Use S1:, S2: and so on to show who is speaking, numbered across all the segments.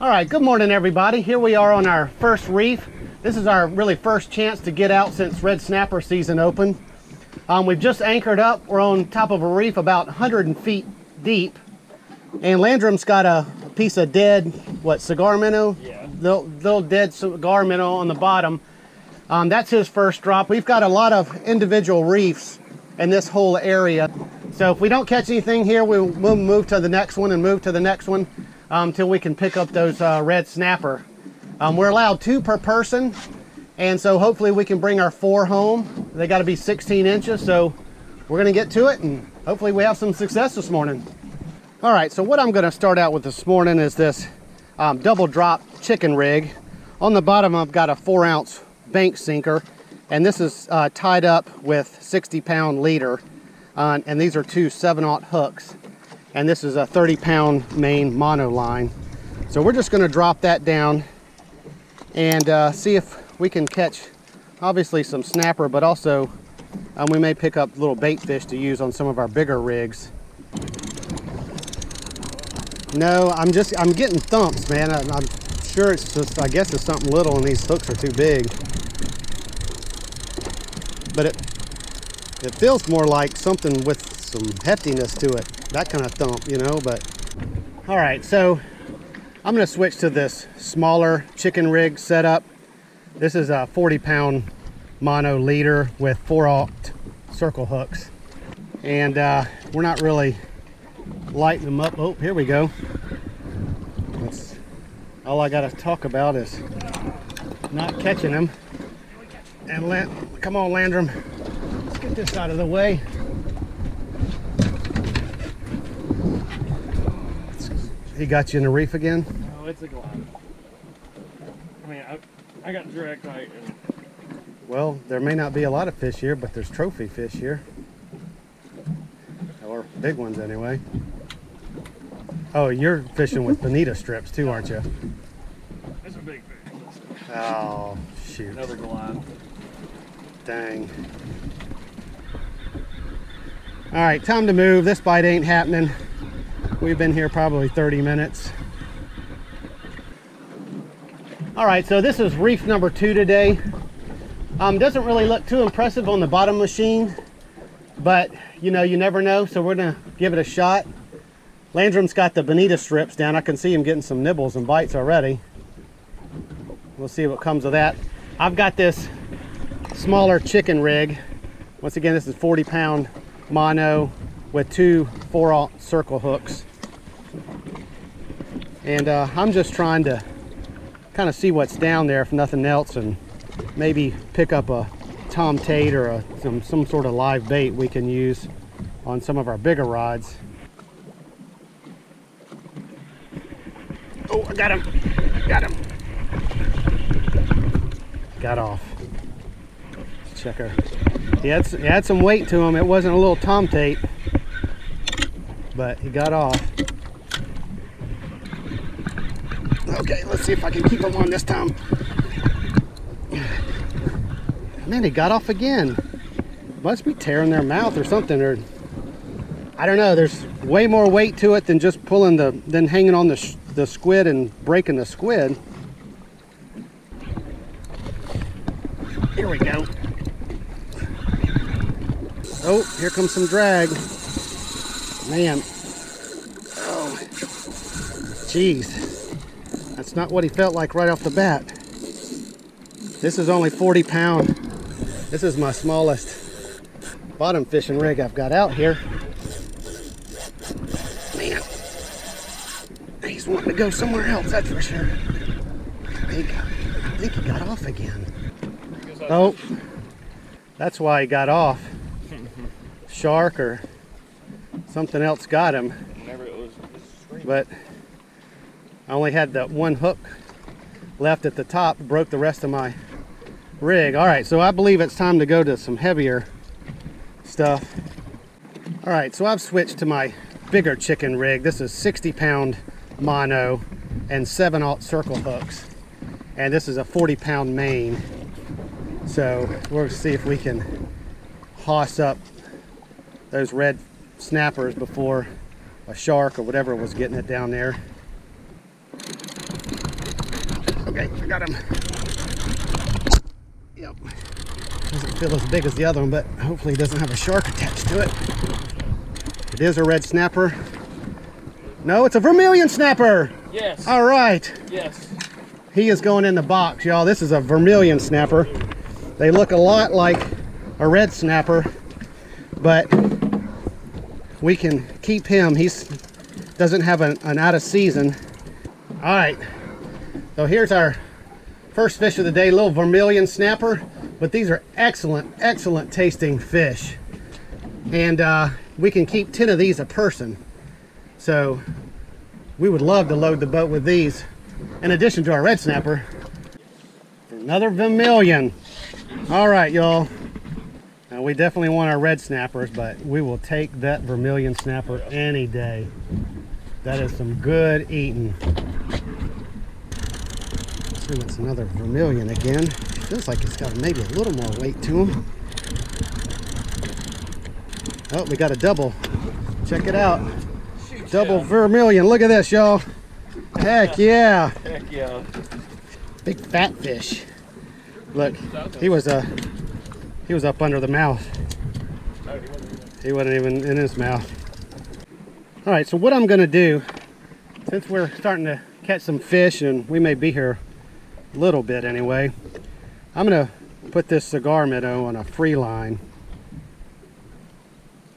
S1: All right, good morning everybody. Here we are on our first reef. This is our really first chance to get out since red snapper season opened. Um, we've just anchored up. We're on top of a reef about 100 feet deep. And Landrum's got a, piece of dead, what, cigar minnow?
S2: Yeah.
S1: Little, little dead cigar minnow on the bottom. Um, that's his first drop. We've got a lot of individual reefs in this whole area. So if we don't catch anything here, we'll move to the next one and move to the next one until um, we can pick up those uh, red snapper. Um, we're allowed two per person, and so hopefully we can bring our four home. They got to be 16 inches, so we're going to get to it, and hopefully we have some success this morning. All right, so what I'm going to start out with this morning is this um, double drop chicken rig. On the bottom, I've got a four ounce bank sinker, and this is uh, tied up with 60 pound leader, uh, and these are two 7 aught hooks, and this is a 30 pound main mono line. So we're just going to drop that down and uh, see if we can catch obviously some snapper, but also um, we may pick up little bait fish to use on some of our bigger rigs. No, I'm just, I'm getting thumps, man. I, I'm sure it's just, I guess it's something little and these hooks are too big. But it, it feels more like something with some heftiness to it. That kind of thump, you know, but. All right, so I'm gonna switch to this smaller chicken rig setup. This is a 40 pound mono leader with four aught circle hooks. And uh, we're not really lighting them up. Oh, here we go. That's all I gotta talk about is not catching them. And let, come on Landrum, let's get this out of the way. He got you in the reef again?
S2: No, it's a glide. I mean, I, I got direct light. And...
S1: Well, there may not be a lot of fish here, but there's trophy fish here. Or big ones anyway. Oh, you're fishing with bonita strips too, aren't you?
S2: That's a big fish.
S1: Oh, shoot.
S2: Another glide.
S1: Dang. All right, time to move. This bite ain't happening. We've been here probably 30 minutes. All right, so this is reef number two today. Um, doesn't really look too impressive on the bottom machine, but you know, you never know, so we're gonna give it a shot. Landrum's got the bonita strips down. I can see him getting some nibbles and bites already. We'll see what comes of that. I've got this smaller chicken rig. Once again, this is 40 pound mono with two 4 circle hooks. And uh, I'm just trying to kind of see what's down there if nothing else and maybe pick up a Tom Tate or a, some, some sort of live bait we can use on some of our bigger rods. Oh, I got him. Got him. Got off. Checker. He had, he had some weight to him. It wasn't a little Tom Tate but he got off. Okay, let's see if I can keep him on this time. Man, he got off again. Must be tearing their mouth or something, or I don't know. There's way more weight to it than just pulling the, than hanging on the, the squid and breaking the squid. Here we go. Oh, here comes some drag. Man. Oh. Jeez. That's not what he felt like right off the bat. This is only 40 pound. This is my smallest bottom fishing rig I've got out here. Man. He's wanting to go somewhere else, that's for sure. I think, I think he got off again. Oh, that's why he got off. Shark or something else got him. But I only had that one hook left at the top, broke the rest of my rig. All right, so I believe it's time to go to some heavier stuff. All right, so I've switched to my bigger chicken rig. This is 60 pound mono and 7 aught circle hooks. And this is a 40 pound main. So we'll see if we can hoss up those red snappers before a shark or whatever was getting it down there. Okay, I got him. Yep. Doesn't feel as big as the other one, but hopefully it doesn't have a shark attached to it. It is a red snapper. No, it's a vermilion snapper.
S2: Yes.
S1: All right.
S2: Yes.
S1: He is going in the box, y'all. This is a vermilion snapper. They look a lot like a red snapper, but we can keep him. He's doesn't have an, an out of season. All right. So here's our first fish of the day, little vermilion snapper. But these are excellent, excellent tasting fish. And uh, we can keep 10 of these a person. So we would love to load the boat with these in addition to our red snapper. Another vermilion. All right, y'all. Now we definitely want our red snappers, but we will take that vermilion snapper any day. That is some good eating. See, that's another vermilion again. Feels like it's got maybe a little more weight to him. Oh, we got a double. Check it out. Double vermilion. Look at this, y'all. Heck yeah.
S2: Heck yeah.
S1: Big fat fish. Look, he was uh, he was up under the mouth. He wasn't even in his mouth. All right, so what I'm gonna do, since we're starting to catch some fish and we may be here a little bit anyway, I'm gonna put this cigar minnow on a free line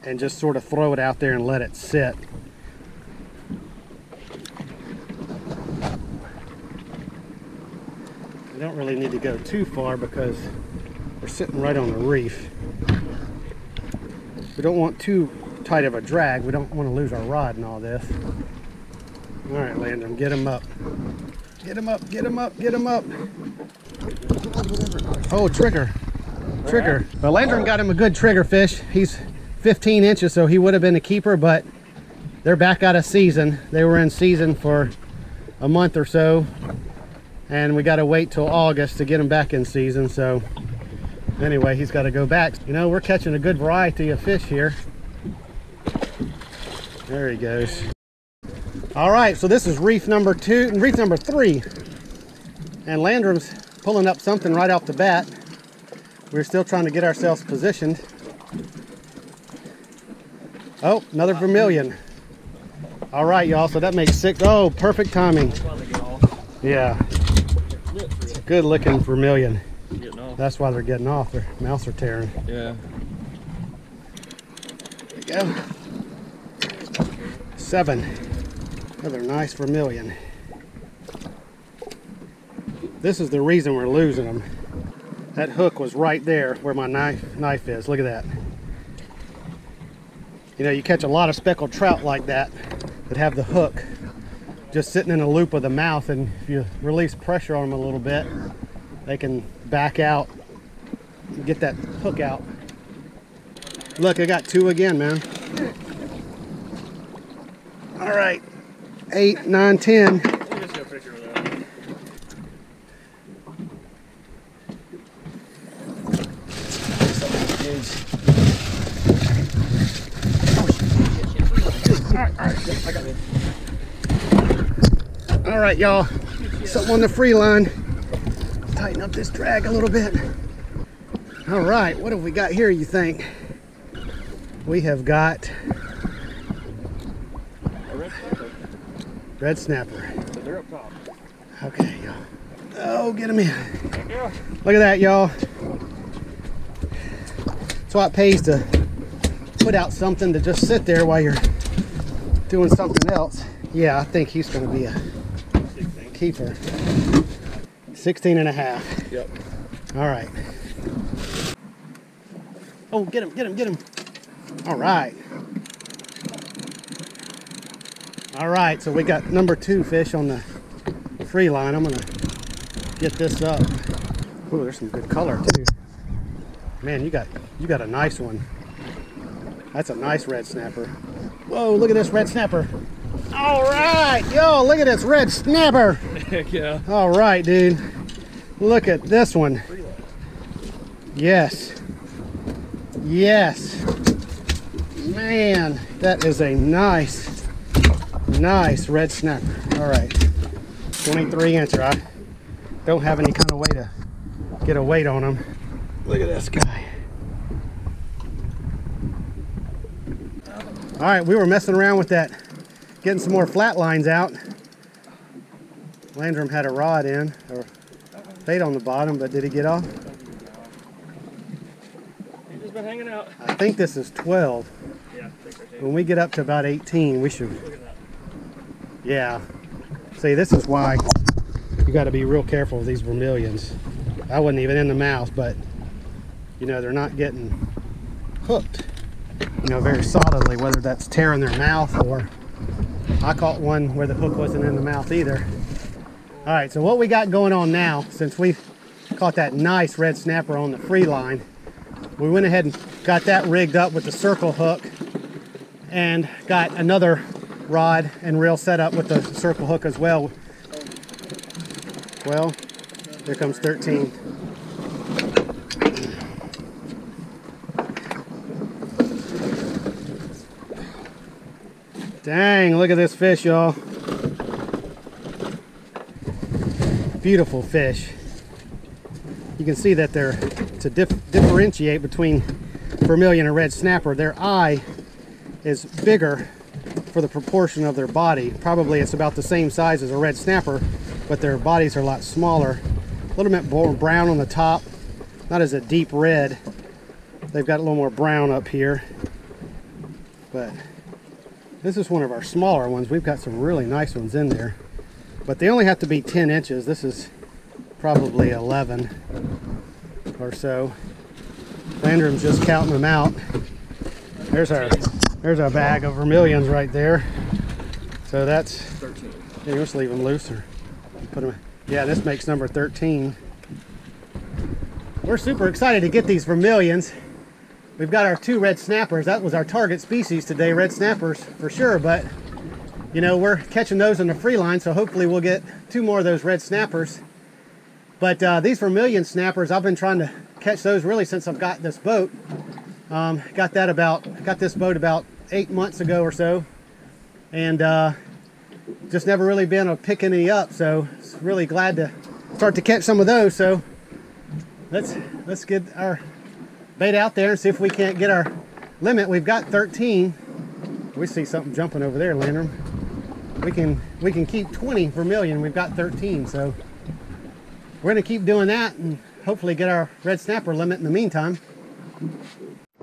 S1: and just sort of throw it out there and let it sit. I don't really need to go too far because we're sitting right on the reef. We don't want too tight of a drag. We don't want to lose our rod and all this. All right, Landon, get him up. Get him up, get him up, get him up. Oh, trigger. Trigger. Well, Landon got him a good trigger fish. He's 15 inches, so he would have been a keeper, but they're back out of season. They were in season for a month or so, and we got to wait till August to get him back in season. So anyway, he's got to go back. You know, we're catching a good variety of fish here. There he goes. All right, so this is reef number two, and reef number three. And Landrum's pulling up something right off the bat. We're still trying to get ourselves positioned. Oh, another vermilion. All right, y'all, so that makes six. Oh, perfect timing. Yeah, good looking vermilion.
S2: Off.
S1: That's why they're getting off. Their mouths are tearing.
S2: Yeah.
S1: There we go. Seven. Another nice vermilion. This is the reason we're losing them. That hook was right there where my knife knife is. Look at that. You know, you catch a lot of speckled trout like that that have the hook just sitting in a loop of the mouth and if you release pressure on them a little bit, they can back out and get that hook out. Look, I got two again, man. All right, eight, nine, ten. All right, y'all. Something on the free line. Tighten up this drag a little bit. All right, what have we got here, you think? We have got
S2: A red snapper.
S1: red snapper.
S2: So they're up top.
S1: Okay, y'all. Oh, get him in. Look at that, y'all. That's why it pays to put out something to just sit there while you're doing something else. Yeah, I think he's going to be a keeper. 16 and a half.
S2: Yep.
S1: All right. Oh, get him, get him, get him. All right. All right, so we got number two fish on the free line. I'm gonna get this up. Oh, there's some good color too. Man, you got you got a nice one. That's a nice red snapper. Whoa, look at this red snapper. All right, yo, look at this red snapper.
S2: Heck yeah.
S1: All right, dude. Look at this one. Yes. Yes. Man, that is a nice, nice red snapper. All right. 23 incher. I, don't have any kind of way to get a weight on them. Look at this guy. All right, we were messing around with that, getting some more flat lines out. Landrum had a rod in, or bait on the bottom, but did he get off?
S2: He's just been hanging out.
S1: I think this is 12.
S2: Yeah, I think so too.
S1: When we get up to about 18, we should,
S2: Look at that.
S1: yeah. See, this is why you got to be real careful with these vermilions. I wasn't even in the mouth, but you know, they're not getting hooked, you know, very solidly, whether that's tearing their mouth or I caught one where the hook wasn't in the mouth either. All right, so what we got going on now, since we caught that nice red snapper on the free line, we went ahead and got that rigged up with the circle hook and got another rod and reel set up with the circle hook as well. Well, here comes 13. Dang, look at this fish, y'all. Beautiful fish. You can see that they're, to dif- differentiate between vermilion and red snapper, their eye is bigger for the proportion of their body. Probably it's about the same size as a red snapper, but their bodies are a lot smaller. A little bit more brown on the top, not as a deep red. They've got a little more brown up here. But this is one of our smaller ones. We've got some really nice ones in there. But they only have to be 10 inches. This is probably 11 or so. Landrum's just counting them out. There's our there's our bag of vermilions right there. So that's
S2: 13.
S1: yeah, let's leave them loose or put them. Yeah, this makes number 13. We're super excited to get these vermilions. We've got our two red snappers. That was our target species today, red snappers for sure. But you know, we're catching those on the free line, so hopefully we'll get two more of those red snappers. But uh, these vermilion snappers, I've been trying to catch those really since I've got this boat. Um, got that about got this boat about eight months ago or so, and uh, just never really been able to pick any up. So really glad to start to catch some of those. So let's let's get our bait out there and see if we can't get our limit. We've got 13. We see something jumping over there, Landrum. We can we can keep 20 vermilion. We've got 13, so we're gonna keep doing that and hopefully get our red snapper limit in the meantime.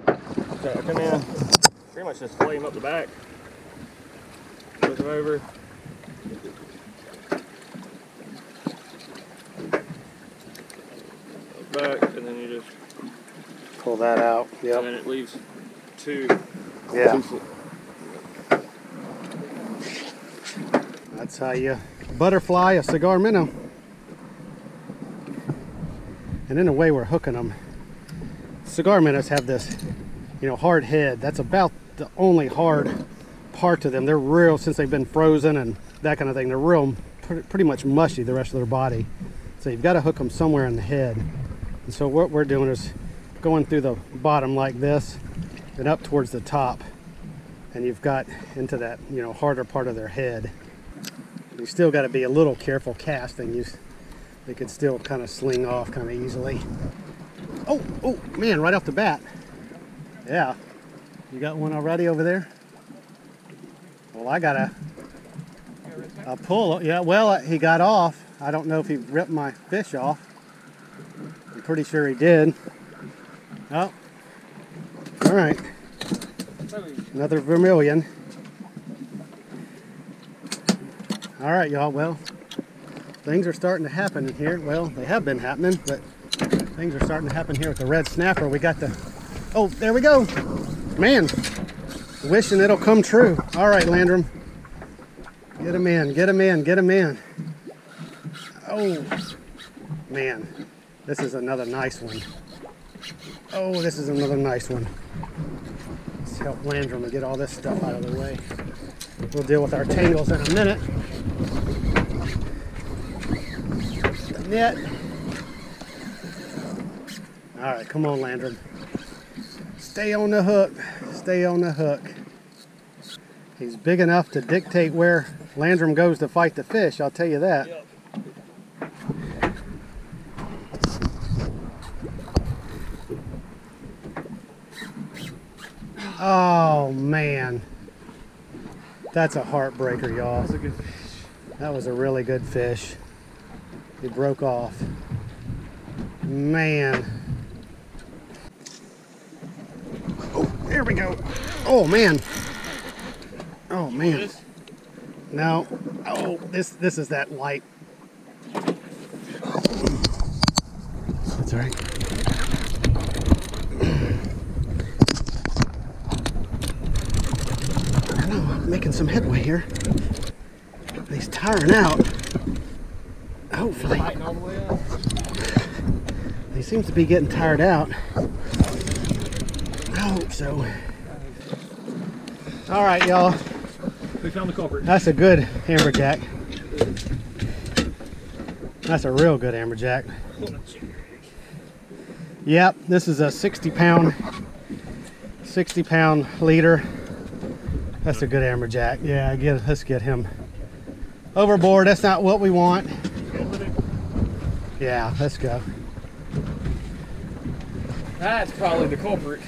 S2: Okay, I come in, pretty much just flay him up the back. Flip him over. Back, and then you just,
S1: Pull that out. Yeah.
S2: and then it leaves two,
S1: Yeah.
S2: two
S1: How uh, you butterfly a cigar minnow. And in a way, we're hooking them. Cigar minnows have this, you know, hard head. That's about the only hard part to them. They're real, since they've been frozen and that kind of thing, they're real, pretty, pretty much mushy the rest of their body. So you've got to hook them somewhere in the head. And so what we're doing is going through the bottom like this and up towards the top. And you've got into that, you know, harder part of their head. You still got to be a little careful casting. You, they could still kind of sling off kind of easily. Oh, oh, man, right off the bat. Yeah. You got one already over there? Well, I got a, a pull. Yeah, well, uh, he got off. I don't know if he ripped my fish off. I'm pretty sure he did. Oh. All right. Another vermilion. All right, y'all. Well, things are starting to happen in here. Well, they have been happening, but things are starting to happen here with the red snapper. We got the. Oh, there we go. Man, wishing it'll come true. All right, Landrum. Get him in. Get him in. Get him in. Oh, man, this is another nice one. Oh, this is another nice one. Let's help Landrum get all this stuff out of the way. We'll deal with our tangles in a minute. net. All right, come on, Landrum. Stay on the hook. Stay on the hook. He's big enough to dictate where Landrum goes to fight the fish, I'll tell you that.
S2: Yep.
S1: Oh, man. That's a heartbreaker, y'all. That was a really good fish. He broke off. Man. Oh, there we go. Oh man. Oh man. No. Oh, this this is that light. That's all right. I know, I'm making some headway here. He's tiring out. Hopefully.
S2: Fighting all the way up.
S1: He seems to be getting tired out. I hope so. All right, y'all.
S2: We found the culprit.
S1: That's a good amberjack. That's a real good amberjack. Yep, this is a 60 pound, 60 pound leader. That's a good amberjack. Yeah, get, let's get him overboard. That's not what we want. Yeah, let's go.
S2: That's probably the culprit.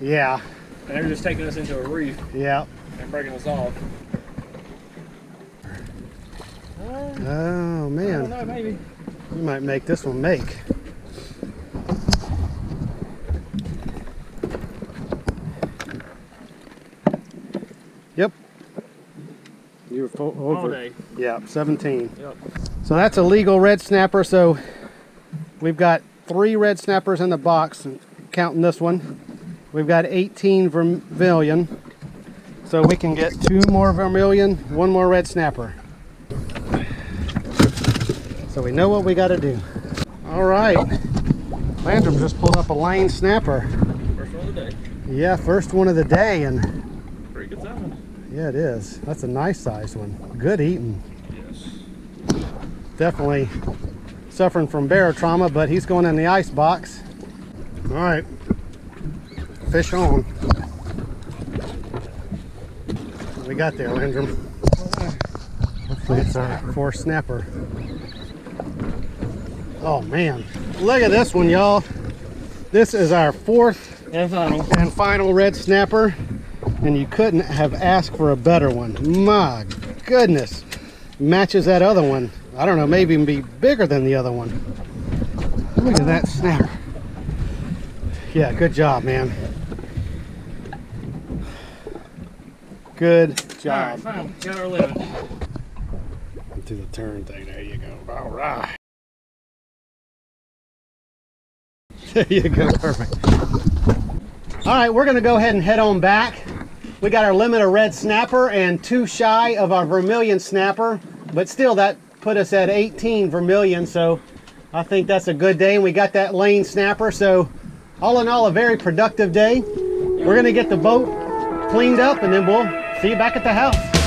S1: Yeah,
S2: And they're just taking us into a reef
S1: yeah.
S2: and breaking us off.
S1: Oh
S2: I don't
S1: man,
S2: know, maybe.
S1: we might make this one make. Yep. You were
S2: All
S1: over.
S2: day.
S1: Yeah, 17.
S2: Yep.
S1: So that's a legal red snapper. So we've got three red snappers in the box, counting this one. We've got 18 vermilion. So we can get two more vermilion, one more red snapper. So we know what we got to do. All right. Landrum just pulled up a lane snapper.
S2: First one of the day.
S1: Yeah, first one of the day, and
S2: Pretty good size.
S1: yeah, it is. That's a nice sized one. Good eating. Definitely suffering from barotrauma, but he's going in the ice box. All right, fish on. We got there, Landrum? Hopefully it's our fourth snapper. Oh man, look at this one, y'all. This is our fourth
S2: And final.
S1: and final red snapper, and you couldn't have asked for a better one. My goodness, matches that other one. I don't know, maybe even be bigger than the other one. Look at that snapper. Yeah, good job, man. Good
S2: All right,
S1: job.
S2: Got our limit.
S1: Do the turn thing. There you go. All right. There you go. Perfect. All right, we're going to go ahead and head on back. We got our limit of red snapper and two shy of our vermilion snapper, but still that put us at 18 vermilion. So I think that's a good day. And we got that lane snapper. So all in all, a very productive day. We're going to get the boat cleaned up and then we'll see you back at the house.